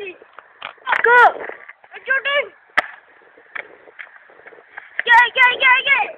đi Cơ. Anh cho đi Ghê ghê ghê ghê